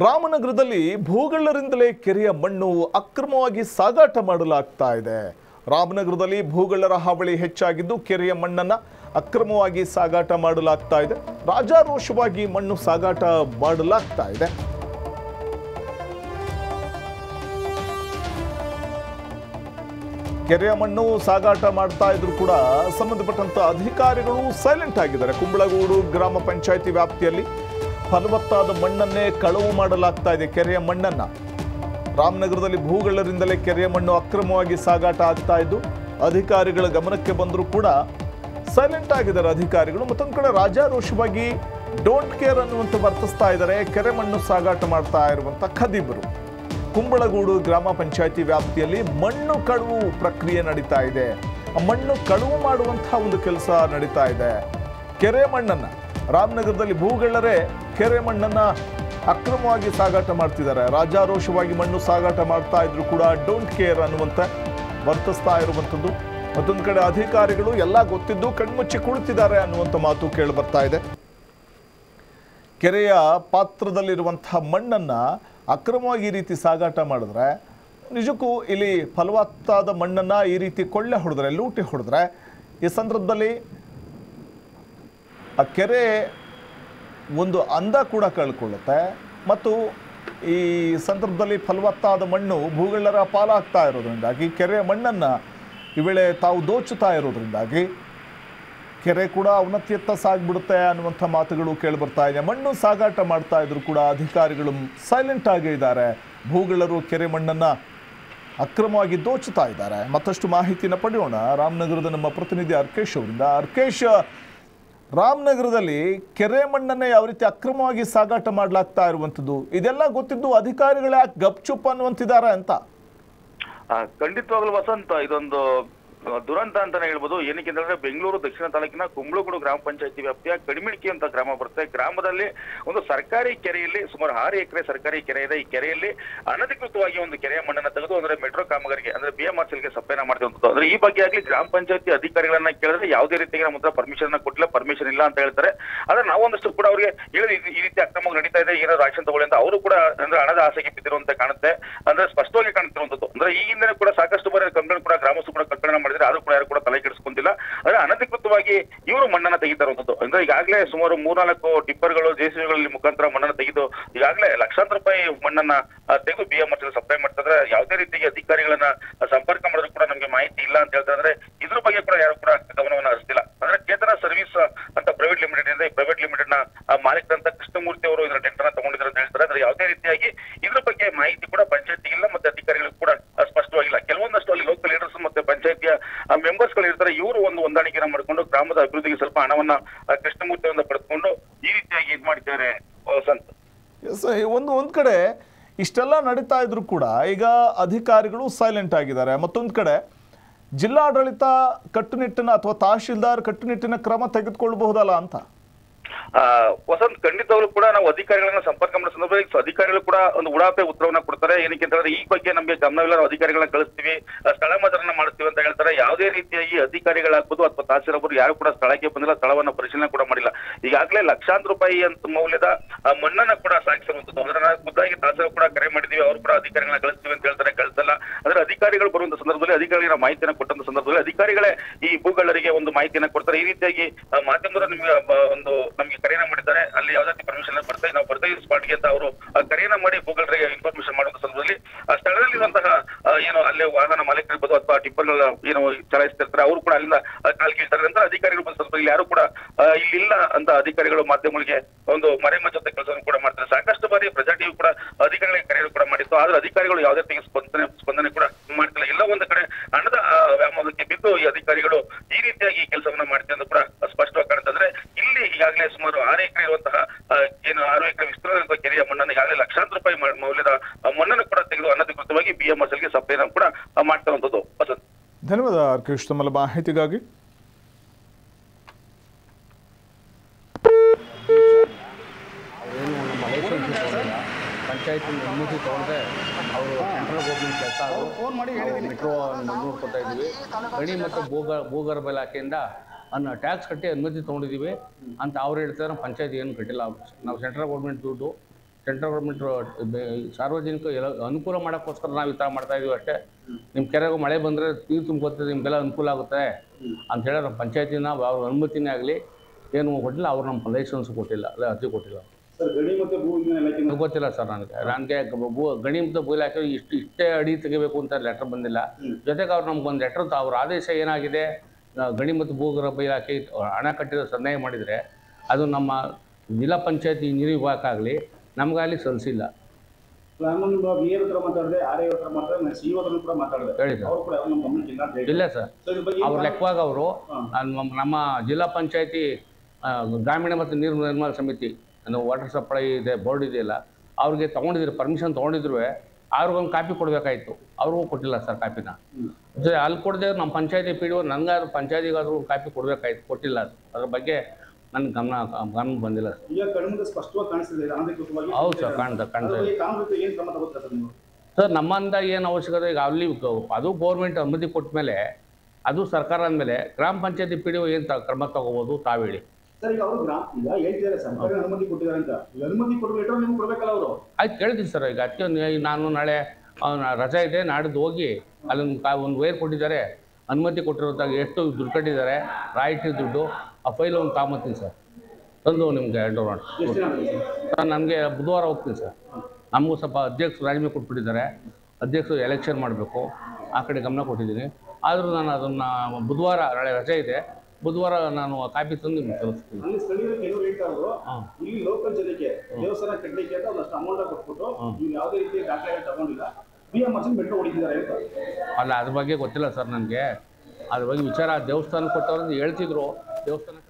ರಾಮನಗರದಲ್ಲಿ ಭೂಗಳ್ಳರಿಂದಲೇ ಕೆರೆಯ ಮಣ್ಣು ಅಕ್ರಮವಾಗಿ ಸಾಗಾಟ ಮಾಡಲಾಗ್ತಾ ಇದೆ. ರಾಮನಗರದಲ್ಲಿ ಭೂಗಳ್ಳರ ಹಾವಳಿ ಹೆಚ್ಚಾಗಿದ್ದು ಕೆರೆಯ ಮಣ್ಣನ್ನ ಅಕ್ರಮವಾಗಿ ಸಾಗಾಟ ಮಾಡಲಾಗ್ತಾ ಇದೆ. ರಾಜಾರೋಷವಾಗಿ ಮಣ್ಣು ಸಾಗಾಟ ಮಾಡಲಾಗ್ತಾ ಇದೆ. ಕೆರೆಯ ಮಣ್ಣು ಸಾಗಾಟ ಮಾಡ್ತಾ ಇದ್ರು ಕೂಡ ಸಂಬಂಧಪಟ್ಟಂತ ಅಧಿಕಾರಿಗಳು ಸೈಲೆಂಟ್ ಆಗಿದ್ದಾರೆ. ಕುಂಬಳಗೂಡು ಗ್ರಾಮ ಪಂಚಾಯಿತಿ ವ್ಯಾಪ್ತಿಯಲ್ಲಿ ಫಲವತ್ತಾದ ಮಣ್ಣನ್ನೇ ಕಳವು ಮಾಡಲಾಗ್ತಾ ಇದೆ ಕೆರೆಯ ಮಣ್ಣನ್ನ. ರಾಮನಗರದಲ್ಲಿ ಭೂಗಳರಿಂದಲೇ ಕೆರೆಯ ಮಣ್ಣು ಅಕ್ರಮವಾಗಿ ಸಾಗಾಟ ಆಗ್ತಾ ಇದ್ದು, ಅಧಿಕಾರಿಗಳ ಗಮನಕ್ಕೆ ಬಂದರೂ ಕೂಡ ಸೈಲೆಂಟ್ ಆಗಿದ್ದಾರೆ ಅಧಿಕಾರಿಗಳು. ಮತ್ತೊಂದು ಕಡೆ ರಾಜಾರೋಷವಾಗಿ ಡೋಂಟ್ ಕೇರ್ ಅನ್ನುವಂತ ವರ್ತಿಸ್ತಾ ಇದ್ದಾರೆ. ಕೆರೆ ಮಣ್ಣು ಸಾಗಾಟ ಮಾಡ್ತಾ ಇರುವಂಥ ಖದೀಬರು. ಕುಂಬಳಗೂಡು ಗ್ರಾಮ ಪಂಚಾಯಿತಿ ವ್ಯಾಪ್ತಿಯಲ್ಲಿ ಮಣ್ಣು ಕಳುವು ಪ್ರಕ್ರಿಯೆ ನಡೀತಾ ಇದೆ. ಮಣ್ಣು ಕಳುವು ಮಾಡುವಂತಹ ಒಂದು ಕೆಲಸ ನಡೀತಾ ಇದೆ. ಕೆರೆ ಮಣ್ಣನ್ನ ರಾಮನಗರದಲ್ಲಿ ಭೂಗಳ್ಳರೇ ಕೆರೆ ಮಣ್ಣನ್ನ ಅಕ್ರಮವಾಗಿ ಸಾಗಾಟ ಮಾಡ್ತಿದ್ದಾರೆ. ರಾಜಾರೋಷವಾಗಿ ಮಣ್ಣು ಸಾಗಾಟ ಮಾಡ್ತಾ ಇದ್ರು ಕೂಡ ಡೋಂಟ್ ಕೇರ್ ಅನ್ನುವಂತ ವರ್ತಿಸ್ತಾ ಇರುವಂಥದ್ದು. ಮತ್ತೊಂದು ಕಡೆ ಅಧಿಕಾರಿಗಳು ಎಲ್ಲ ಗೊತ್ತಿದ್ದು ಕಣ್ಮುಚ್ಚಿ ಕುಳಿತಿದ್ದಾರೆ ಅನ್ನುವಂಥ ಮಾತು ಕೇಳಿ ಬರ್ತಾ ಇದೆ. ಕೆರೆಯ ಪಾತ್ರದಲ್ಲಿರುವಂತಹ ಮಣ್ಣನ್ನು ಅಕ್ರಮವಾಗಿ ಈ ರೀತಿ ಸಾಗಾಟ ಮಾಡಿದ್ರೆ, ನಿಜಕ್ಕೂ ಇಲ್ಲಿ ಫಲವತ್ತಾದ ಮಣ್ಣನ್ನು ಈ ರೀತಿ ಕೊಳ್ಳೆ ಹೊಡೆದ್ರೆ, ಲೂಟಿ ಹೊಡೆದ್ರೆ, ಈ ಸಂದರ್ಭದಲ್ಲಿ ಆ ಕೆರೆ ಒಂದು ಅಂದ ಕೂಡ ಕಳ್ಕೊಳ್ಳುತ್ತೆ ಮತ್ತು ಈ ಸಂದರ್ಭದಲ್ಲಿ ಫಲವತ್ತಾದ ಮಣ್ಣು ಭೂಗಳ್ಳರ ಪಾಲಾಗ್ತಾ ಇರೋದ್ರಿಂದಾಗಿ ಕೆರೆಯ ಮಣ್ಣನ್ನು ಈ ವೇಳೆ ತಾವು ದೋಚುತ್ತಾ ಇರೋದ್ರಿಂದಾಗಿ ಕೆರೆ ಕೂಡ ಅವನತ್ಯತ್ತ ಸಾಗ್ಬಿಡುತ್ತೆ ಅನ್ನುವಂಥ ಮಾತುಗಳು ಕೇಳಿಬರ್ತಾ ಇದೆ. ಮಣ್ಣು ಸಾಗಾಟ ಮಾಡ್ತಾ ಇದ್ರು ಕೂಡ ಅಧಿಕಾರಿಗಳು ಸೈಲೆಂಟ್ ಆಗಿ ಇದ್ದಾರೆ. ಭೂಗಳರು ಕೆರೆ ಮಣ್ಣನ್ನು ಅಕ್ರಮವಾಗಿ ದೋಚುತ್ತಾ ಇದ್ದಾರೆ. ಮತ್ತಷ್ಟು ಮಾಹಿತಿನ ಪಡೆಯೋಣ. ರಾಮನಗರದ ನಮ್ಮ ಪ್ರತಿನಿಧಿ ಅರ್ಕೇಶ್ ಅವರಿಂದ. ಅರ್ಕೇಶ್ ರಾಮನಗರದಲ್ಲಿ ಕೆರೆ ಮಣ್ಣನ್ನೇ ಯಾವ ರೀತಿ ಅಕ್ರಮವಾಗಿ ಸಾಗಾಟ ಮಾಡಲಾಗ್ತಾ ಇರುವಂಥದ್ದು? ಇದೆಲ್ಲ ಗೊತ್ತಿದ್ದು ಅಧಿಕಾರಿಗಳ ಗಪ್ಚುಪ್ ಅನ್ನುವಂತಿದ್ದಾರೆ ಅಂತ. ಖಂಡಿತವಾಗ್ಲು ವಸಂತ, ಇದೊಂದು ದುರಂತ ಅಂತಾನೆ ಹೇಳ್ಬೋದು. ಏನಕ್ಕೆ ಅಂತಂದ್ರೆ ಬೆಂಗಳೂರು, ದಕ್ಷಿಣ ತಾಲೂಕಿನ ಕುಂಬಳಗೂಡು ಗ್ರಾಮ ಪಂಚಾಯತಿ ವ್ಯಾಪ್ತಿಯ ಕಡಿಮಿಣಿಕೆ ಅಂತ ಗ್ರಾಮ ಬರುತ್ತೆ. ಗ್ರಾಮದಲ್ಲಿ ಒಂದು ಸರ್ಕಾರಿ ಕೆರೆಯಲ್ಲಿ ಸುಮಾರು ಆರು ಎಕರೆ ಸರ್ಕಾರಿ ಕೆರೆ ಇದೆ. ಈ ಕೆರೆಯಲ್ಲಿ ಅನಧಿಕೃತವಾಗಿ ಒಂದು ಕೆರೆಯ ಮಣ್ಣನ್ನು ತೆಗೆದು ಅಂದ್ರೆ ಮೆಟ್ರೋ ಕಾಮಗಾರಿಗೆ ಅಂದ್ರೆ ಸಿಲ್ಗೆ ಸಪ್ಲೈನ ಮಾಡ್ತಿರುವಂತದ್ದು ಅಂದ್ರೆ ಈ ಬಗ್ಗೆ ಆಗ್ಲಿ ಗ್ರಾಮ ಪಂಚಾಯತಿ ಅಧಿಕಾರಿಗಳನ್ನ ಕೇಳಿದ್ರೆ ಯಾವುದೇ ರೀತಿಯಾಗಿ ನಮ್ಮ ಹತ್ರ ಪರ್ಮಿಷನ್ ಕೊಟ್ಟಿಲ್ಲ ಪರ್ಮಿಷನ್ ಇಲ್ಲ ಅಂತ ಹೇಳ್ತಾರೆ. ಆದ್ರೆ ನಾವೊಂದಷ್ಟು ಕೂಡ ಅವರಿಗೆ ಹೇಳಿ ಈ ರೀತಿ ಅಕ್ರಮವಾಗಿ ನಡೀತಾ ಇದೆ, ಏನಾದ್ರು ಆಕ್ಷನ್ ತಗೊಳ್ಳಿ ಅಂತ ಅವರು ಕೂಡ ಅಂದ್ರೆ ಹಣದ ಆಸೆಗೆ ಬಿದ್ದಿರುವಂತ ಕಾಣುತ್ತೆ. ಅಂದ್ರೆ ಸ್ಪಷ್ಟವಾಗಿ ಕಾಣ್ತಿರುವಂತದ್ದು ಅಂದ್ರೆ ಈ ಹಿಂದೆ ಕೂಡ ಸಾಕಷ್ಟು ಬಾರಿ ಕಂಪ್ಲೇಂಟ್ ಕೂಡ ಗ್ರಾಮಸ್ಥರು ಕೂಡ ಕಲ್ಪನೆ ಮಾಡಿದ್ರೆ ಆದ್ರೂ ಕೂಡ ಯಾರು ಕೂಡ ತಲೆ ಕೆಡಿಸ್ಕೊಂತಿಲ್ಲ ಅಂದ್ರೆ ಅನಧಿಕೃತವಾಗಿ ಇವರು ಮಣ್ಣನ್ನ ತೆಗಿತಾರಂಥದ್ದು ಅಂದ್ರೆ ಈಗಾಗಲೇ ಸುಮಾರು ಮೂರ್ನಾಲ್ಕು ಟಿಪ್ಪರ್ಗಳು ಜೆಸಿಬಿಗಳಲ್ಲಿ ಮುಖಾಂತರ ಮಣ್ಣನ್ನ ತೆಗೆದು ಈಗಾಗಲೇ ಲಕ್ಷಾಂತರ ರೂಪಾಯಿ ಮಣ್ಣನ್ನ ತೆಗೆದು ಬಿ ಸಪ್ಲೈ ಮಾಡ್ತಾರೆ ಯಾವುದೇ ರೀತಿಯ ಅಧಿಕಾರಿಗಳನ್ನ ಸಂಪರ್ಕ ಮಾಡಿದ್ರು ಕೂಡ ನಮಗೆ ಮಾಹಿತಿ ಇಲ್ಲ ಅಂತ ಹೇಳ್ತಾರೆ ಅಂದ್ರೆ ಇದ್ರ ಬಗ್ಗೆ ಕೂಡ ಯಾರು ಕೂಡ ಗಮನವನ್ನು ಹರಿಸ್ತಿಲ್ಲ. ಅಂದ್ರೆ ಚೇತನ ಸರ್ವಿಸ್ ಅಂತ ಪ್ರೈವೇಟ್ ಲಿಮಿಟೆಡ್ ಇದೆ. ಪ್ರೈವೇಟ್ ಲಿಮಿಟೆಡ್ನ ಮಾಲೀಕರಂತ ಕೃಷ್ಣಮೂರ್ತಿ ಅವರು ಇದರ ಟೆಂಡರ್ ತಗೊಂಡಿದ್ದಾರೆ ಅಂತ ಹೇಳ್ತಾರೆ. ಅಂದ್ರೆ ಯಾವುದೇ ರೀತಿಯಾಗಿ ಇದ್ರ ಬಗ್ಗೆ ಮಾಹಿತಿ ಕೂಡ ಪಂಚಾಯತಿ ಇಲ್ಲ ಮತ್ತೆ ಅಧಿಕಾರಿಗಳು ಕೂಡ ಆ, ಸ್ಪಷ್ಟವಾಗಿಲ್ಲ ಕೆಲವೊಂದಷ್ಟು ಅಲ್ಲಿ ಲೋಕಲ್ ಲೀಡರ್ಸ್ ಮತ್ತೆ ಪಂಚಾಯತಿಯ ಮೆಂಬರ್ಸ್ಗಳು ಇರ್ತಾರೆ ಇವರು ಒಂದು ಹೊಂದಾಣಿಕೆನ ಮಾಡಿಕೊಂಡು ಗ್ರಾಮದ ಅಭಿವೃದ್ಧಿಗೆ ಸ್ವಲ್ಪ ಹಣವನ್ನ ಕೃಷ್ಣಮೂರ್ತಿಯಿಂದ ಕೃಷ್ಣಮೂರ್ತಿ ಪಡೆದುಕೊಂಡು ಈ ರೀತಿಯಾಗಿ ಇದ್ ಮಾಡಿದ್ದಾರೆ ವಸಂತ್ ಒಂದು ಒಂದ್ ಕಡೆ ಇಷ್ಟೆಲ್ಲ ನಡೀತಾ ಇದ್ರು ಕೂಡ ಈಗ ಅಧಿಕಾರಿಗಳು ಸೈಲೆಂಟ್ ಆಗಿದ್ದಾರೆ. ಮತ್ತೊಂದು ಕಡೆ ಜಿಲ್ಲಾಡಳಿತ ಕಟ್ಟುನಿಟ್ಟಿನ ಅಥವಾ ತಹಶೀಲ್ದಾರ್ ಕಟ್ಟುನಿಟ್ಟಿನ ಕ್ರಮ ತೆಗೆದುಕೊಳ್ಳಬಹುದಲ್ಲ ಅಂತ? ವಸಂತ್ ಖಂಡಿತವಾಗ್ಲೂ ಕೂಡ ನಾವು ಅಧಿಕಾರಿಗಳನ್ನ ಸಂಪರ್ಕ ಮಾಡಿದ ಸಂದರ್ಭದಲ್ಲಿ ಅಧಿಕಾರಿಗಳು ಕೂಡ ಒಂದು ಉಡಾಪೆ ಉತ್ತರವನ್ನ ಕೊಡ್ತಾರೆ. ಏನಕ್ಕೆ ಅಂತಂದ್ರೆ ಈ ಬಗ್ಗೆ ನಮಗೆ ಗಮನವಿಲ್ಲ. ನಾವು ಅಧಿಕಾರಿಗಳನ್ನ ಕಳಿಸ್ತೀವಿ. ಸ್ಥಳ ಮಾತ್ರನ ಮಾಡ್ತೀವಿ. ಯಾವುದೇ ರೀತಿಯಾಗಿ ಅಧಿಕಾರಿಗಳಾಗ್ಬೋದು ಅಥವಾ ತಹಸೀಲ್ ಅವರು ಯಾರು ಕೂಡ ಸ್ಥಳಕ್ಕೆ ಬಂದಿಲ್ಲ, ಸ್ಥಳವನ್ನ ಪರಿಶೀಲನೆ ಕೂಡ ಮಾಡಿಲ್ಲ. ಈಗಾಗಲೇ ಲಕ್ಷಾಂತರ ರೂಪಾಯಿ ಅಂತ ಮೌಲ್ಯದ ಮಣ್ಣನ್ನ ಕೂಡ ಸಾಗಿಸಿರುವಂತದ್ದು ಅಂದ್ರೆ ಖುದ್ದಾಗಿ ತಹಸೀಲ್ ಕೂಡ ಕರೆ ಮಾಡಿದೀವಿ, ಅವರು ಕೂಡ ಅಧಿಕಾರಿಗಳನ್ನ ಕಳಿಸ್ತೀವಿ ಅಂತ ಹೇಳ್ತಾರೆ, ಕಳಿಸಲ್ಲ. ಅಂದ್ರೆ ಅಧಿಕಾರಿಗಳು ಬರುವಂತ ಸಂದರ್ಭದಲ್ಲಿ ಅಧಿಕಾರಿಗಳ ಮಾಹಿತಿಯನ್ನು ಕೊಟ್ಟಂತ ಸಂದರ್ಭದಲ್ಲಿ ಅಧಿಕಾರಿಗಳೇ ಈ ಭೂಗಳರಿಗೆ ಒಂದು ಮಾಹಿತಿಯನ್ನು ಕೊಡ್ತಾರೆ. ಈ ರೀತಿಯಾಗಿ ಮಾಧ್ಯಮದ ಮಾಧ್ಯಮದವರು ನಿಮ್ಗೆ ಒಂದು, ನಮಗೆ ಕರೆಯನ್ನ ಮಾಡಿದ್ದಾರೆ. ಅಲ್ಲಿ ಯಾವುದೇ ಪರ್ಮಿಷನ್ ಬರ್ತಾ ನಾವು ಸ್ಪಾಟ್ ಸ್ಪಾಟ್ಗೆ ಅಂತ ಅವರು ಕರೆಯನ್ನ ಮಾಡಿ ಭೂಗಳರಿಗೆ ಇನ್ಫಾರ್ಮೇಶನ್ ಮಾಡುವಂತ ಸಂದರ್ಭದಲ್ಲಿ ಏನು ಅಲ್ಲೇ ವಾಹನ ಮಾಲೀಕರು ಇರ್ಬೋದು ಅಥವಾ ಟಿಪ್ಪರ್ ಏನು ಚಲಾಯಿಸ್ತಿರ್ತಾರೆ ಅವರು ಕೂಡ ಅಲ್ಲಿಂದ ಕಾಲ್ ಕೀಳ್ತಾರೆ ನಂತರ ಅಧಿಕಾರಿಗಳು ಬಂದ ಸಂದರ್ಭದಲ್ಲಿ ಯಾರು ಕೂಡ ಇಲ್ಲಿಲ್ಲ ಅಂತ ಅಧಿಕಾರಿಗಳು ಮಾಧ್ಯಮಗಳಿಗೆ ಒಂದು ಮರೆಮಚ್ಚಂತ ಕೆಲಸವನ್ನು ಕೂಡ ಮಾಡ್ತಾರೆ. ಸಾಕಷ್ಟು ಬಾರಿ ಪ್ರಜಾ ಟಿವಿ ಕೂಡ ಅಧಿಕಾರಿಗಳಿಗೆ ಕರೆಯನ್ನು ಕೂಡ ಮಾಡಿತ್ತು. ಆದ್ರೆ ಅಧಿಕಾರಿಗಳು ಯಾವುದೇ ರೀತಿಯ ಸ್ಪಂದನೆ ಸ್ಪಂದನೆ ಕೂಡ ಮಾಡ್ತಿಲ್ಲ. ಎಲ್ಲ ಒಂದು ಕಡೆ ಹಣದ ವ್ಯಾಮೋಹಕ್ಕೆ ಬಿದ್ದು ಈ ಅಧಿಕಾರಿಗಳು ಈ ರೀತಿಯಾಗಿ ಕೆಲಸವನ್ನ ಮಾಡ್ತಾರೆ ಅಂತ ಕೂಡ ಸ್ಪಷ್ಟವಾಗಿ ಕಾಣುತ್ತೆ ಅಂದ್ರೆ ಇಲ್ಲಿ ಈಗಾಗಲೇ ಸುಮಾರು ಆರು ಎಕರೆ ಇರುವಂತಹ ಆ, ಏನು ಆರು ಎಕರೆ ವಿಸ್ತೀರ್ಣ ಇರುವ ಕೆರೆಯ ಮಣ್ಣನ್ನು ಈಗಾಗಲೇ ಲಕ್ಷಾಂತರ ರೂಪಾಯಿ ಮ- ಮೌಲ್ಯದ ಆ, ಮಣ್ಣನ್ನು ಕೂಡ ತೆಗೆದು ಅನಧಿಕೃತವಾಗಿ ಬಿ ಎಂ ಗೆ ಸಪ್ಲೈನ ಕೂಡ ಆ, ಮಾಡ್ತಾ ಆರ್ ಕೆ ಧನ್ಯವಾದ ಅರ್ಕೇಶ್ ತಮ್ಮಲ್ಲ ಮಾಹಿತಿಗಾಗಿ ಪಂಚಾಯತಿಂದ ಅನುಮತಿ ತೊಗೊಂಡ್ರೆ ಅವರು ಸೆಂಟ್ರಲ್ ಗೌರ್ಮೆಂಟ್ ಕೆಲಸ ಮಾಡಿ ಮೆಟ್ರೋ ಮಂಗಳೂರು ಕೊಡ್ತಾ ಇದ್ದೀವಿ. ಗಣಿ ಮತ್ತು ಭೂಗ, ಭೂಗರ್ಭ ಇಲಾಖೆಯಿಂದ ಅನ್ನ ಟ್ಯಾಕ್ಸ್ ಕಟ್ಟಿ ಅನುಮತಿ ತೊಗೊಂಡಿದ್ದೀವಿ ಅಂತ ಅವ್ರು ಹೇಳ್ತಾರೆ ಪಂಚಾಯತ್ ಏನು ಕಟ್ಟಿಲ್ಲ. ನಾವು ಸೆಂಟ್ರಲ್ ಗೌರ್ಮೆಂಟ್ ದುಡ್ಡು ಸೆಂಟ್ರಲ್ ಗೌರ್ಮೆಂಟ್ ಸಾರ್ವಜನಿಕ ಎಲ್ಲ ಅನುಕೂಲ ಮಾಡೋಕ್ಕೋಸ್ಕರ ನಾವು ಈ ಥರ ಮಾಡ್ತಾ ಇದೀವಿ ಅಷ್ಟೇ. ನಿಮ್ಮ ಕೆರೆಗೂ ಮಳೆ ಬಂದರೆ ನೀರು ತುಂಬ್ಕೊತದೆ ನಿಮಗೆಲ್ಲ ಅನುಕೂಲ ಆಗುತ್ತೆ ಅಂತ ಹೇಳಿ ನಮ್ಮ ಪಂಚಾಯತಿನ ಅವ್ರ ಅನುಮತಿನೇ ಆಗಲಿ ಏನು ಕೊಟ್ಟಿಲ್ಲ ಅವ್ರು ನಮ್ಮ ಲೈಸೆನ್ಸ್ ಕೊಟ್ಟಿಲ್ಲ ಅಲ್ಲ ಅರ್ಜಿ ಕೊಟ್ಟಿಲ್ಲ. ಗೊತ್ತಿಲ್ಲ ಸರ್ ನನಗೆ. ನನಗೆ ಭೂ ಗಣಿ ಮತ್ತು ಭೂ ಇಲಾಖೆ ಇಷ್ಟು ಇಷ್ಟೇ ಅಡಿ ತೆಗಿಬೇಕು ಅಂತ ಲೆಟ್ರ್ ಬಂದಿಲ್ಲ. ಜೊತೆಗೆ ಅವ್ರು ನಮ್ಗೊಂದು ಲೆಟ್ರ್ ಅವ್ರ ಆದೇಶ ಏನಾಗಿದೆ ಗಣಿ ಮತ್ತು ಭೂಗರ್ಭ ಇಲಾಖೆ ಹಣ ಕಟ್ಟಿರೋ ಸಂದಾಯ ಮಾಡಿದರೆ ಅದು ನಮ್ಮ ಜಿಲ್ಲಾ ಪಂಚಾಯತ್ ವಿಭಾಗ ವಿಭಾಗಕ್ಕಾಗಲಿ ನಮಗಾಗಲಿ ಸಲ್ಲಿಸಿಲ್ಲ ನಾನು ಬಿ ಎ ಹತ್ರ ಮಾತಾಡಿದೆ ಆರ್ ಎ ಹತ್ರ ಮಾತಾಡಿದೆ ನಾನು ಸಿ ಹತ್ರ ಕೂಡ ಮಾತಾಡಿದೆ. ಹೇಳಿ ಕೂಡ ನಮ್ಮ ಗಮನಕ್ಕೆ ಇಲ್ಲ ಅಂತ ಹೇಳಿ ಇಲ್ಲ ಸರ್. ಸರ್ ಇದ್ರ ಬಗ್ಗೆ ಅವ್ರ ಲೆಕ್ಕವಾಗ ಅವರು ನಮ್ಮ ನಮ್ಮ ಜಿಲ್ಲಾ ಪಂಚಾಯತಿ ಗ್ರಾಮೀಣ ಮತ್ತು ನೀರು ನಿರ್ಮಾಣ ಸಮಿತಿ ಅಂದರೆ ವಾಟರ್ ಸಪ್ಲೈ ಇದೆ ಬೋರ್ಡ್ ಇದೆಯಲ್ಲ ಅವ್ರಿಗೆ ತೊಗೊಂಡಿದ್ರು ಪರ್ಮಿಷನ್ ತೊಗೊಂಡಿದ್ರು ಅವ್ರಿಗೊಂದು ಕಾಪಿ ಕೊಡಬೇಕಾಯ್ತು. ಅವ್ರಿಗೂ ಕೊಟ್ಟಿಲ್ಲ ಸರ್ ಕಾಪಿನ. ಅಲ್ಲಿ ಕೊಡದೆ ನಮ್ಮ ಪಂಚಾಯತಿ ಪಿ ಡಿ ಒ ನನಗಾದ್ರೂ ಪಂಚಾಯತಿಗಾದ್ರೂ ಕಾಪಿ ಕೊಡಬೇಕಾಯ್ತು ಕೊಟ್ಟಿಲ್ಲ ಅದು. ಅದ್ರ ಬಗ್ಗೆ ನನ್ನ ಗಮನ ಗಮನ ಬಂದಿಲ್ಲ. ಈಗ ಕಣ್ಮುಂದೆ ಸ್ಪಷ್ಟವಾಗಿ ಕಾಣಿಸ್ತಿದೆ ಇದು ಅನಧಿಕೃತವಾಗಿ ಹೌದು ಸರ್ ಕಾಣ್ತಾ ಕಾಣ್ತಾ ಇದೆ. ಕಾನೂನು ಏನು ಕ್ರಮ ತಗೋತೀರಾ ಸರ್ ನೀವು ಸರ್ ನಮ್ಮಿಂದ ಏನು ಅವಶ್ಯಕತೆ ಈಗ ಅಲ್ಲಿ ಅದು ಗೌರ್ಮೆಂಟ್ ಅನುಮತಿ ಕೊಟ್ಟ ಮೇಲೆ ಅದು ಸರ್ಕಾರ ಅಂದಮೇಲೆ ಗ್ರಾಮ ಪಂಚಾಯತಿ ಪಿ ಡಿ ಒ ಏನು ಕ್ರಮ ತಗೋಬೋದು ತಾವು ಹೇಳಿ. ಸರ್ ಈಗ ಅವರು ಗ್ರಾಮ ಈಗ ಹೇಳ್ತಿದ್ದಾರೆ ಸರ್ಕಾರ ಅನುಮತಿ ಕೊಟ್ಟಿದ್ದಾರೆ ಅಂತ. ಅನುಮತಿ ಕೊಟ್ಟು ಲೆಟರ್ ನಿಮ್ಗೆ ಕೊಡ್ಬೇಕಲ್ಲ ಅವರು. ಆಯ್ತು ಕೇಳ್ತೀನಿ ಸರ್ ಈಗ ಅದಕ್ಕೆ ನಾನು ನಾಳೆ ರಜೆ ಇದೆ ನಾಡಿದ್ದು ಹೋಗಿ ಅಲ್ಲೊಂದು ಒಂದು ವೈರ್ ಕೊಟ್ಟಿದ್ದಾರೆ. ಅನುಮತಿ ಕೊಟ್ಟಿರೋದಾಗ ಎಷ್ಟು ದುಡ್ಡು ಕಟ್ಟಿದ್ದಾರೆ ರಾಯಿಟಿ ದುಡ್ಡು. ಆ ಫೈಲ್ ಒಂದು ತಗೊಂಬತ್ತೀನಿ ಸರ್. ತಂದು ನಿಮಗೆ ಹ್ಯಾಂಡ್ ಓವರ್ ಮಾಡಿ ಸರ್? ನನಗೆ ಬುಧವಾರ ಹೋಗ್ತೀನಿ ಸರ್. ನಮಗೂ ಸ್ವಲ್ಪ ಅಧ್ಯಕ್ಷರು ರಾಜೀನಾಮೆ ಕೊಟ್ಬಿಟ್ಟಿದ್ದಾರೆ. ಅಧ್ಯಕ್ಷರು ಎಲೆಕ್ಷನ್ ಮಾಡಬೇಕು. ಆ ಕಡೆ ಗಮನ ಕೊಟ್ಟಿದ್ದೀನಿ. ಆದರೂ ನಾನು ಅದನ್ನು ಬುಧವಾರ ನಾಳೆ ರಜೆ ಇದೆ. ಬುಧವಾರ ನಾನು ಕಾಪಿ ತಂದು ನಿಮ್ಗೆ ತಲುಪಿಸ್ತೀನಿ. ಅಲ್ಲ ಅದ್ರ ಬಗ್ಗೆ ಗೊತ್ತಿಲ್ಲ ಸರ್ ನನಗೆ. ಅದ್ರ ಬಗ್ಗೆ ವಿಚಾರ ದೇವಸ್ಥಾನ ಕೊಟ್ಟವ್ರಂತ ಹೇಳ್ತಿದ್ರು. ದೇವಸ್ಥಾನ